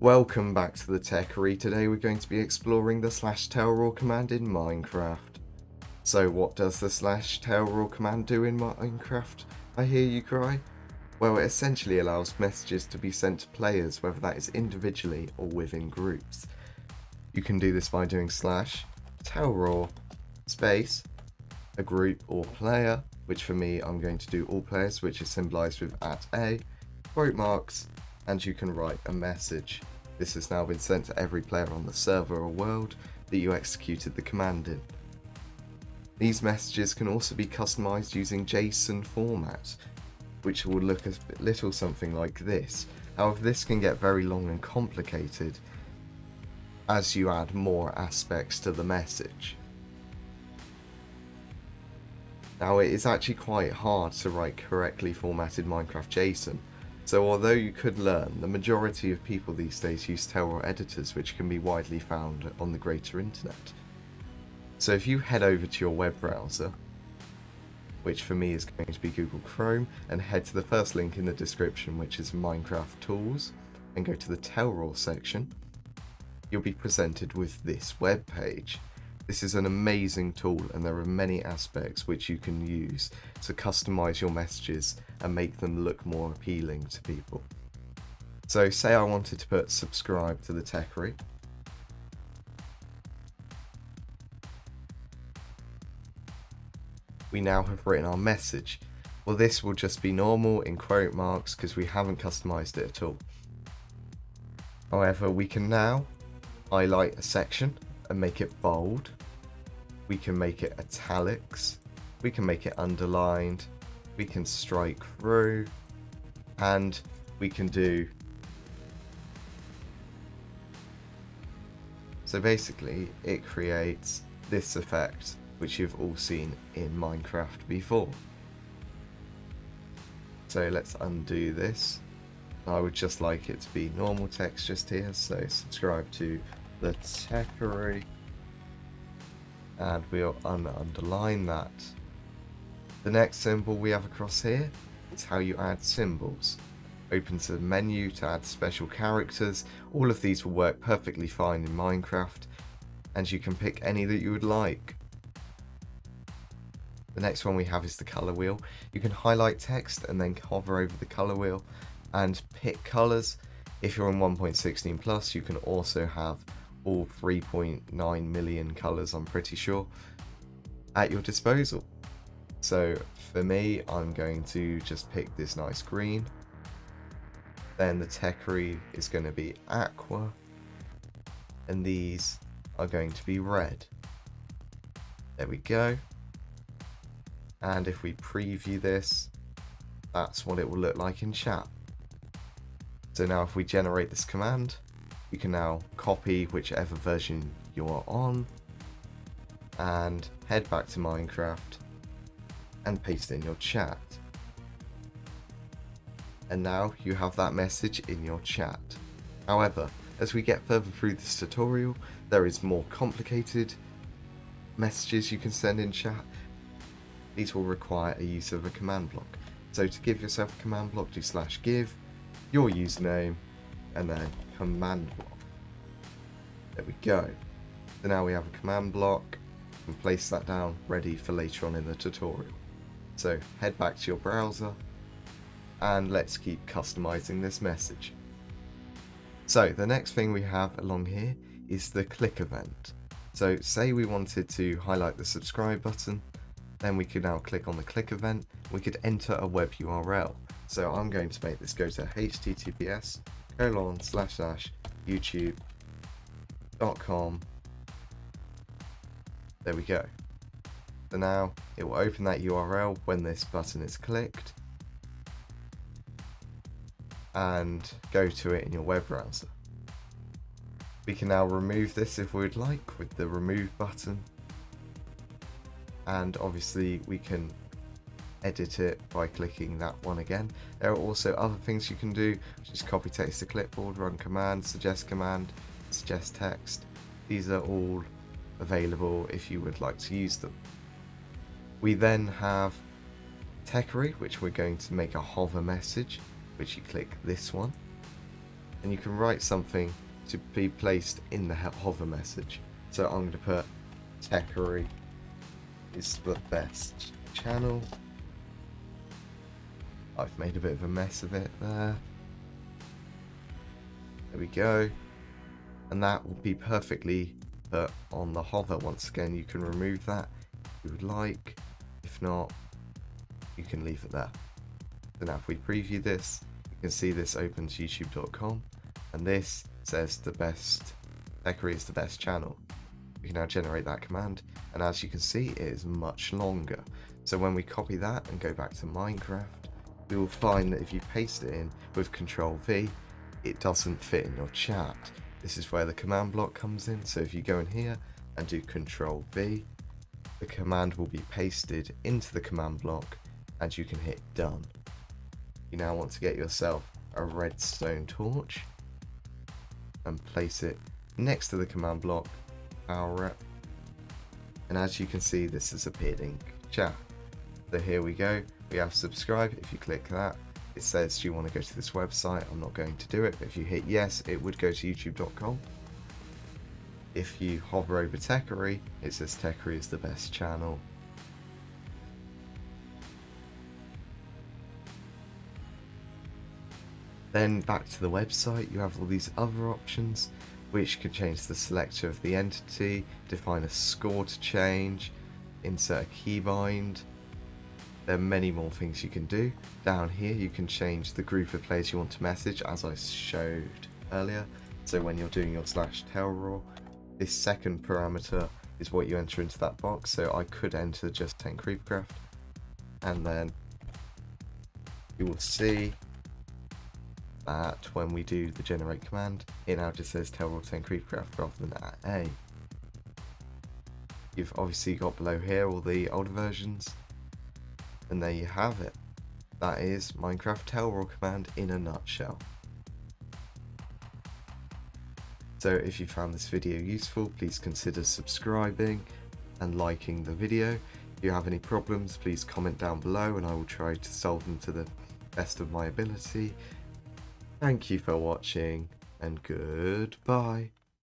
Welcome back to the Techery. Today we're going to be exploring the slash tellraw command in Minecraft. So what does the slash tellraw command do in Minecraft? I hear you cry? Well, it essentially allows messages to be sent to players, whether that is individually or within groups. You can do this by doing slash tellraw space a group or player, which for me I'm going to do all players, which is symbolized with at a, quote marks, and you can write a message. This has now been sent to every player on the server or world that you executed the command in. These messages can also be customized using JSON format, which will look a little something like this. However, this can get very long and complicated as you add more aspects to the message. Now it is actually quite hard to write correctly formatted Minecraft JSON, so although you could learn, the majority of people these days use Tellraw editors which can be widely found on the greater internet. So if you head over to your web browser, which for me is going to be Google Chrome, and head to the first link in the description which is Minecraft Tools, and go to the Tellraw section, you'll be presented with this web page. This is an amazing tool and there are many aspects which you can use to customize your messages and make them look more appealing to people. So say I wanted to put subscribe to the Techery. We now have written our message. Well this will just be normal in quote marks because we haven't customized it at all. However, we can now highlight a section and make it bold. We can make it italics. We can make it underlined. We can strike through. And we can do... So basically, it creates this effect, which you've all seen in Minecraft before. So let's undo this. I would just like it to be normal text just here, so subscribe to the Techery and we'll un underline that. The next symbol we have across here is how you add symbols. Open to the menu to add special characters. All of these will work perfectly fine in Minecraft and you can pick any that you would like. The next one we have is the color wheel. You can highlight text and then hover over the color wheel and pick colors. If you're on 1.16 plus, you can also have all 3.9 million colours, I'm pretty sure, at your disposal. So for me, I'm going to just pick this nice green. Then the Techery is going to be aqua. And these are going to be red. There we go. And if we preview this, that's what it will look like in chat. So now if we generate this command, you can now copy whichever version you're on and head back to Minecraft and paste in your chat. And now you have that message in your chat. However, as we get further through this tutorial, there is more complicated messages you can send in chat. These will require a use of a command block. So to give yourself a command block, do slash give, your username, and then command block. There we go. So now we have a command block and place that down ready for later on in the tutorial. So head back to your browser and let's keep customizing this message. So the next thing we have along here is the click event. So say we wanted to highlight the subscribe button, then we could now click on the click event, we could enter a web URL. So I'm going to make this go to https colon slash slash youtube.com there we go. So now it will open that URL when this button is clicked and go to it in your web browser. We can now remove this if we'd like with the remove button. And obviously we can edit it by clicking that one again. There are also other things you can do, which is copy text to clipboard, run command, suggest command, suggest text. These are all available if you would like to use them. We then have Techery, which we're going to make a hover message, which you click this one. and you can write something to be placed in the hover message. So I'm going to put Techery is the best channel. I've made a bit of a mess of it there. There we go. And that will be perfectly put on the hover. Once again, you can remove that if you would like. If not, you can leave it there. So now if we preview this, you can see this opens youtube.com and this says the best, Techery is the best channel. We can now generate that command and as you can see it is much longer. So when we copy that and go back to Minecraft, we will find that if you paste it in with Control V, it doesn't fit in your chat. This is where the command block comes in. So if you go in here and do Control V, the command will be pasted into the command block and you can hit done. You now want to get yourself a redstone torch and place it next to the command block, power it, and as you can see this has appeared in chat. So here we go, we have subscribe, if you click that, it says do you want to go to this website, I'm not going to do it, but if you hit yes, it would go to youtube.com. If you hover over Techery, it says Techery is the best channel. Then back to the website, you have all these other options which can change the selector of the entity, define a score to change, insert a keybind. There are many more things you can do. Down here you can change the group of players you want to message as I showed earlier. So when you're doing your slash Tellraw, this second parameter is what you enter into that box. So I could enter just 10 Creepcraft and then you will see that when we do the generate command, it now just says tellraw 10 creepcraft rather than at A. You've obviously got below here all the older versions, and there you have it. That is Minecraft Tellraw command in a nutshell. So if you found this video useful, please consider subscribing and liking the video. If you have any problems, please comment down below and I will try to solve them to the best of my ability. Thank you for watching and goodbye.